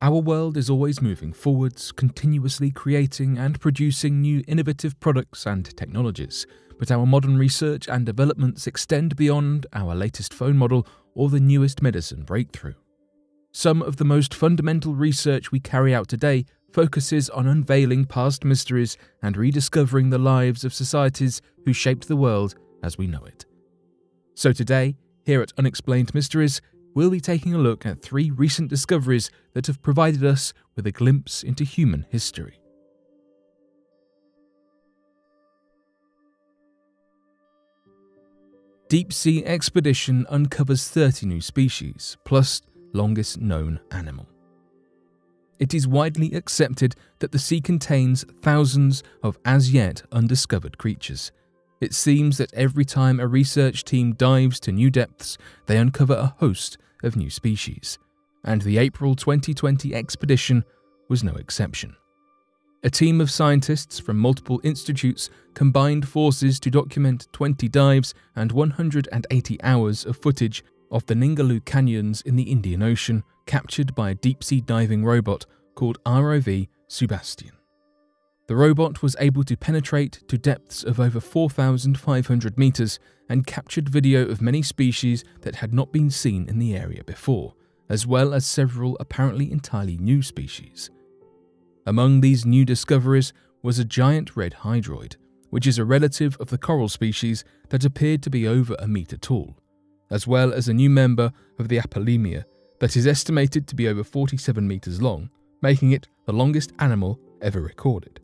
Our world is always moving forwards, continuously creating and producing new innovative products and technologies, but our modern research and developments extend beyond our latest phone model or the newest medicine breakthrough. Some of the most fundamental research we carry out today focuses on unveiling past mysteries and rediscovering the lives of societies who shaped the world as we know it. So today, here at Unexplained Mysteries, we'll be taking a look at three recent discoveries that have provided us with a glimpse into human history. Deep Sea Expedition uncovers 30 new species, plus longest known animal. It is widely accepted that the sea contains thousands of as yet undiscovered creatures. It seems that every time a research team dives to new depths, they uncover a host of new species, and the April 2020 expedition was no exception. A team of scientists from multiple institutes combined forces to document 20 dives and 180 hours of footage of the Ningaloo Canyons in the Indian Ocean, captured by a deep sea diving robot called ROV SuBastian. The robot was able to penetrate to depths of over 4,500 meters and captured video of many species that had not been seen in the area before, as well as several apparently entirely new species. Among these new discoveries was a giant red hydroid, which is a relative of the coral species that appeared to be over a meter tall, as well as a new member of the Apolemia that is estimated to be over 47 meters long, making it the longest animal ever recorded.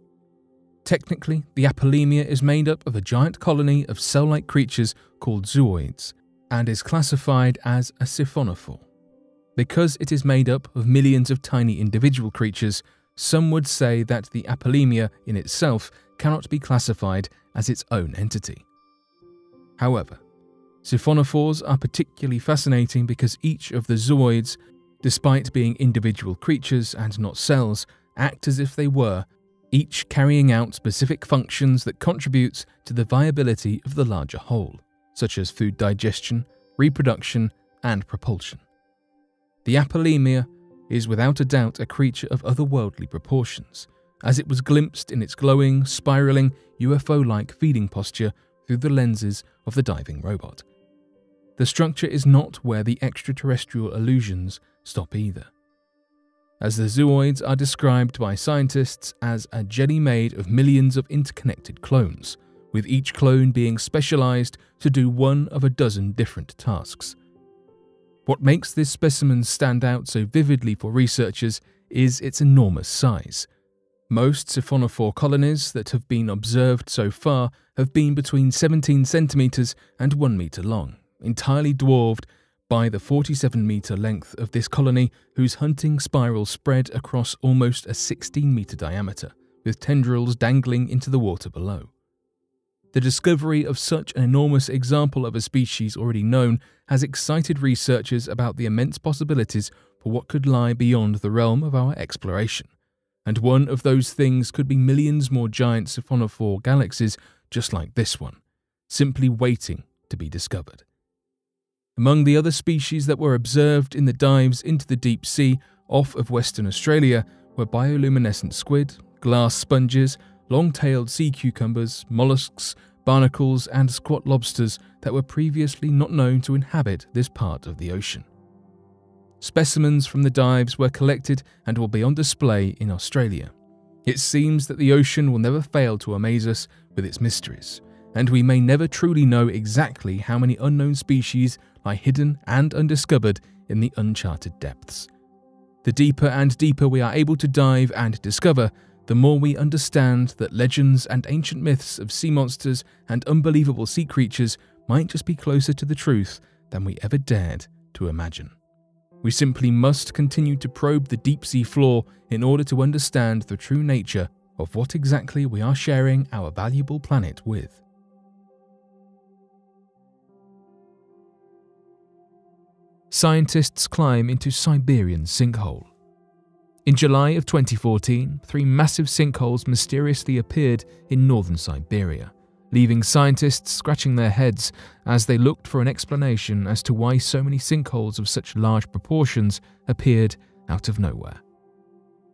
Technically, the Apolemia is made up of a giant colony of cell like creatures called zooids and is classified as a siphonophore. Because it is made up of millions of tiny individual creatures, some would say that the Apolemia in itself cannot be classified as its own entity. However, siphonophores are particularly fascinating because each of the zooids, despite being individual creatures and not cells, act as if they were each carrying out specific functions that contributes to the viability of the larger whole, such as food digestion, reproduction, and propulsion. The Apolemia is without a doubt a creature of otherworldly proportions, as it was glimpsed in its glowing, spiraling, UFO like feeding posture through the lenses of the diving robot. The structure is not where the extraterrestrial illusions stop either as the zooids are described by scientists as a jelly made of millions of interconnected clones, with each clone being specialized to do one of a dozen different tasks. What makes this specimen stand out so vividly for researchers is its enormous size. Most siphonophore colonies that have been observed so far have been between 17 centimeters and 1 meter long, entirely dwarfed by the 47 metre length of this colony, whose hunting spiral spread across almost a 16 metre diameter, with tendrils dangling into the water below. The discovery of such an enormous example of a species already known has excited researchers about the immense possibilities for what could lie beyond the realm of our exploration. And one of those things could be millions more giant siphonophore galaxies just like this one, simply waiting to be discovered. Among the other species that were observed in the dives into the deep sea off of Western Australia were bioluminescent squid, glass sponges, long tailed sea cucumbers, mollusks, barnacles, and squat lobsters that were previously not known to inhabit this part of the ocean. Specimens from the dives were collected and will be on display in Australia. It seems that the ocean will never fail to amaze us with its mysteries, and we may never truly know exactly how many unknown species lie hidden and undiscovered in the uncharted depths. The deeper and deeper we are able to dive and discover, the more we understand that legends and ancient myths of sea monsters and unbelievable sea creatures might just be closer to the truth than we ever dared to imagine. We simply must continue to probe the deep sea floor in order to understand the true nature of what exactly we are sharing our valuable planet with. Scientists climb into Siberian sinkhole. In July of 2014, three massive sinkholes mysteriously appeared in northern Siberia, leaving scientists scratching their heads as they looked for an explanation as to why so many sinkholes of such large proportions appeared out of nowhere.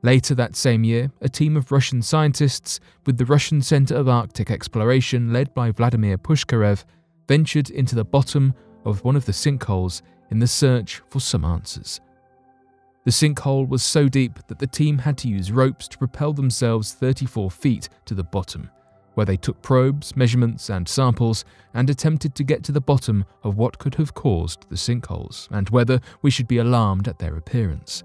Later that same year, a team of Russian scientists with the Russian Center of Arctic Exploration led by Vladimir Pushkarev ventured into the bottom of one of the sinkholes in the search for some answers. The sinkhole was so deep that the team had to use ropes to propel themselves 34 feet to the bottom, where they took probes, measurements, and samples and attempted to get to the bottom of what could have caused the sinkholes and whether we should be alarmed at their appearance.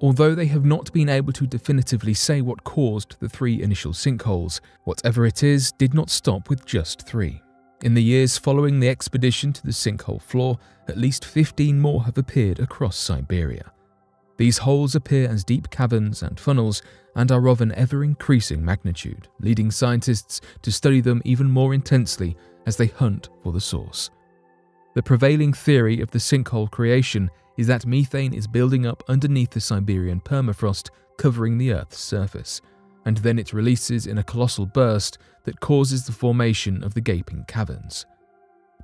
Although they have not been able to definitively say what caused the three initial sinkholes, whatever it is did not stop with just three. In the years following the expedition to the sinkhole floor, at least 15 more have appeared across Siberia. These holes appear as deep caverns and funnels and are of an ever increasing magnitude, leading scientists to study them even more intensely as they hunt for the source. The prevailing theory of the sinkhole creation is that methane is building up underneath the Siberian permafrost covering the Earth's surface, and then it releases in a colossal burst that causes the formation of the gaping caverns.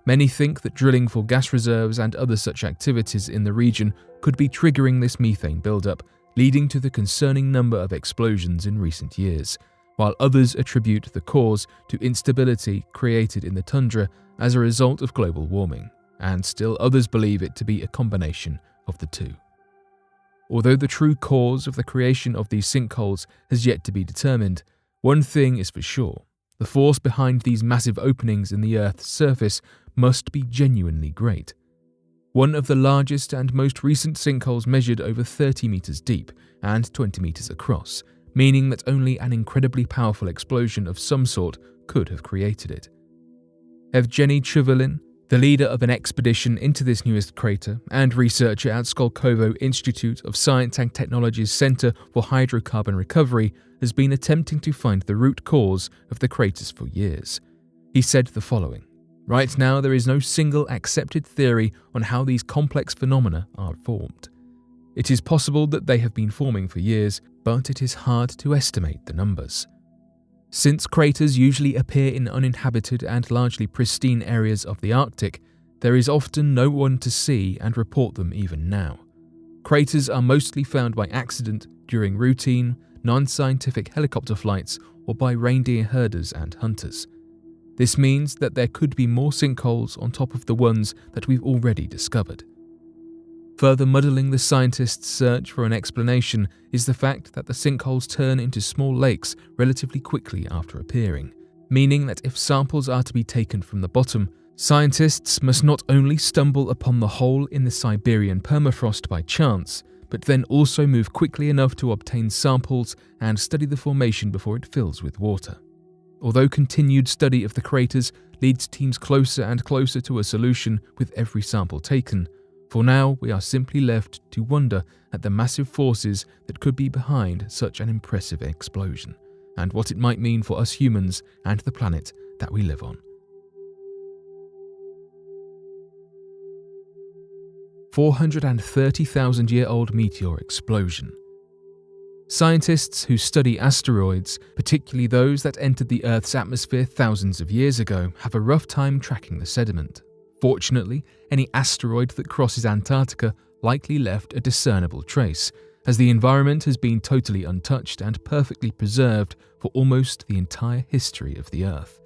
Many think that drilling for gas reserves and other such activities in the region could be triggering this methane buildup, leading to the concerning number of explosions in recent years, while others attribute the cause to instability created in the tundra as a result of global warming and still others believe it to be a combination of the two. Although the true cause of the creation of these sinkholes has yet to be determined, one thing is for sure the force behind these massive openings in the Earth's surface must be genuinely great. One of the largest and most recent sinkholes measured over 30 metres deep and 20 metres across, meaning that only an incredibly powerful explosion of some sort could have created it. Evgeny Chuvilin, the leader of an expedition into this newest crater and researcher at Skolkovo Institute of Science and Technology's Center for Hydrocarbon Recovery, has been attempting to find the root cause of the craters for years. He said the following Right now, there is no single accepted theory on how these complex phenomena are formed. It is possible that they have been forming for years, but it is hard to estimate the numbers. Since craters usually appear in uninhabited and largely pristine areas of the Arctic, there is often no one to see and report them even now. Craters are mostly found by accident during routine, non scientific helicopter flights or by reindeer herders and hunters. This means that there could be more sinkholes on top of the ones that we've already discovered. Further muddling the scientists' search for an explanation is the fact that the sinkholes turn into small lakes relatively quickly after appearing, meaning that if samples are to be taken from the bottom, scientists must not only stumble upon the hole in the Siberian permafrost by chance, but then also move quickly enough to obtain samples and study the formation before it fills with water. Although continued study of the craters leads teams closer and closer to a solution with every sample taken, for now, we are simply left to wonder at the massive forces that could be behind such an impressive explosion, and what it might mean for us humans and the planet that we live on. 430,000 year old meteor explosion. Scientists who study asteroids, particularly those that entered the Earth's atmosphere thousands of years ago, have a rough time tracking the sediment. Fortunately, any asteroid that crosses Antarctica likely left a discernible trace, as the environment has been totally untouched and perfectly preserved for almost the entire history of the Earth.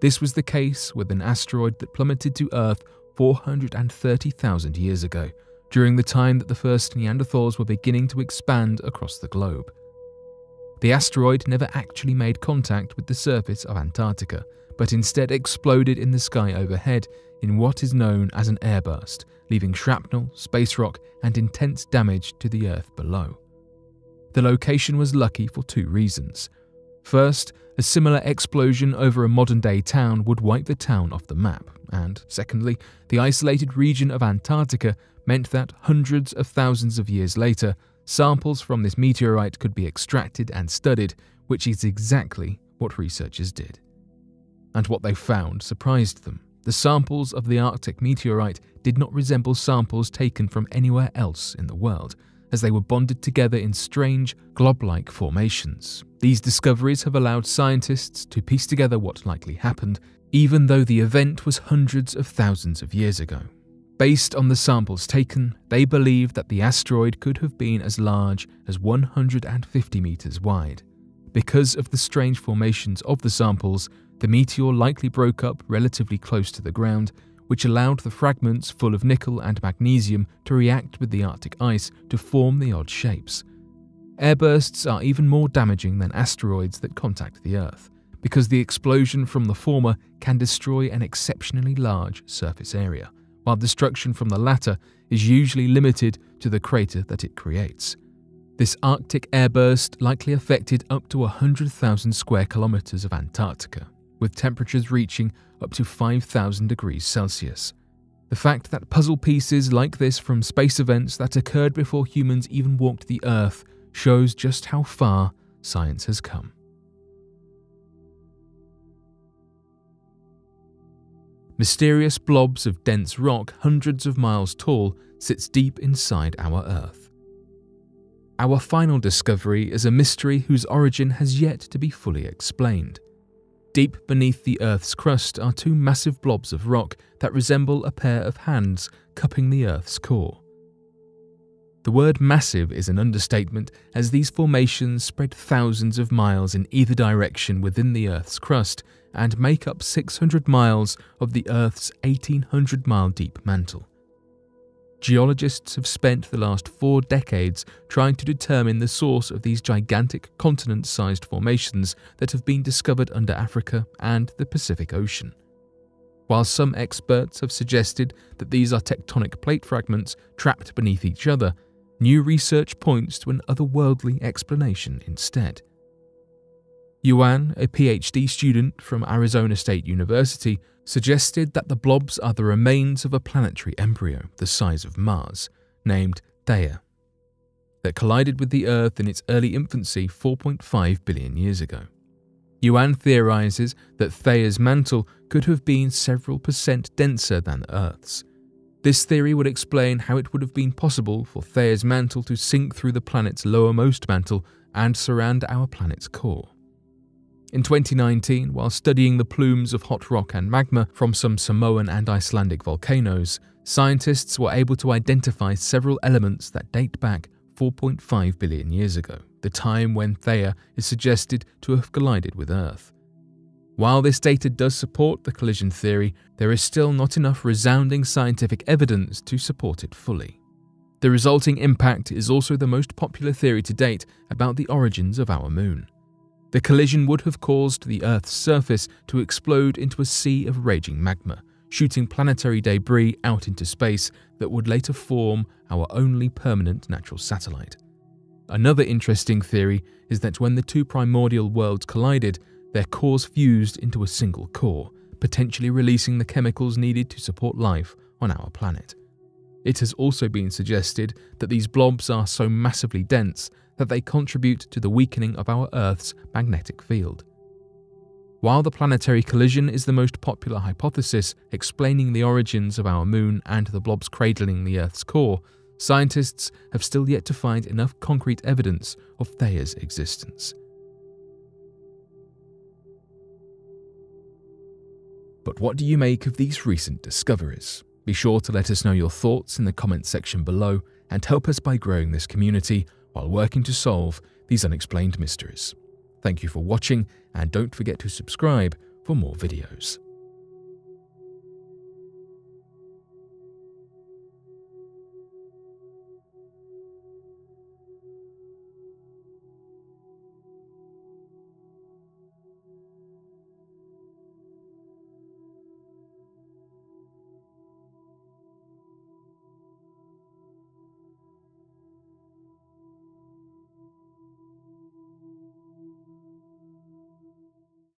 This was the case with an asteroid that plummeted to Earth 430,000 years ago, during the time that the first Neanderthals were beginning to expand across the globe. The asteroid never actually made contact with the surface of Antarctica, but instead exploded in the sky overhead in what is known as an airburst, leaving shrapnel, space rock, and intense damage to the Earth below. The location was lucky for two reasons. First, a similar explosion over a modern day town would wipe the town off the map, and secondly, the isolated region of Antarctica meant that hundreds of thousands of years later, samples from this meteorite could be extracted and studied, which is exactly what researchers did. And what they found surprised them. The samples of the Arctic meteorite did not resemble samples taken from anywhere else in the world, as they were bonded together in strange, glob like formations. These discoveries have allowed scientists to piece together what likely happened, even though the event was hundreds of thousands of years ago. Based on the samples taken, they believe that the asteroid could have been as large as 150 meters wide. Because of the strange formations of the samples, the meteor likely broke up relatively close to the ground, which allowed the fragments full of nickel and magnesium to react with the Arctic ice to form the odd shapes. Airbursts are even more damaging than asteroids that contact the Earth, because the explosion from the former can destroy an exceptionally large surface area, while destruction from the latter is usually limited to the crater that it creates. This Arctic airburst likely affected up to 100,000 square kilometers of Antarctica, with temperatures reaching up to 5,000 degrees Celsius. The fact that puzzle pieces like this from space events that occurred before humans even walked the Earth shows just how far science has come. Mysterious blobs of dense rock hundreds of miles tall sits deep inside our Earth. Our final discovery is a mystery whose origin has yet to be fully explained. Deep beneath the Earth's crust are two massive blobs of rock that resemble a pair of hands cupping the Earth's core. The word massive is an understatement, as these formations spread thousands of miles in either direction within the Earth's crust and make up 600 miles of the Earth's 1800 mile deep mantle. Geologists have spent the last four decades trying to determine the source of these gigantic continent sized formations that have been discovered under Africa and the Pacific Ocean. While some experts have suggested that these are tectonic plate fragments trapped beneath each other, New research points to an otherworldly explanation instead. Yuan, a PhD student from Arizona State University, suggested that the blobs are the remains of a planetary embryo the size of Mars, named Theia, that collided with the Earth in its early infancy 4.5 billion years ago. Yuan theorizes that Theia's mantle could have been several percent denser than Earth's, this theory would explain how it would have been possible for Theia's mantle to sink through the planet's lowermost mantle and surround our planet's core. In 2019, while studying the plumes of hot rock and magma from some Samoan and Icelandic volcanoes, scientists were able to identify several elements that date back 4.5 billion years ago, the time when Theia is suggested to have collided with Earth. While this data does support the collision theory, there is still not enough resounding scientific evidence to support it fully. The resulting impact is also the most popular theory to date about the origins of our moon. The collision would have caused the Earth's surface to explode into a sea of raging magma, shooting planetary debris out into space that would later form our only permanent natural satellite. Another interesting theory is that when the two primordial worlds collided, their cores fused into a single core, potentially releasing the chemicals needed to support life on our planet. It has also been suggested that these blobs are so massively dense that they contribute to the weakening of our Earth's magnetic field. While the planetary collision is the most popular hypothesis explaining the origins of our moon and the blobs cradling the Earth's core, scientists have still yet to find enough concrete evidence of Theia's existence. But what do you make of these recent discoveries? Be sure to let us know your thoughts in the comments section below and help us by growing this community while working to solve these unexplained mysteries. Thank you for watching and don't forget to subscribe for more videos.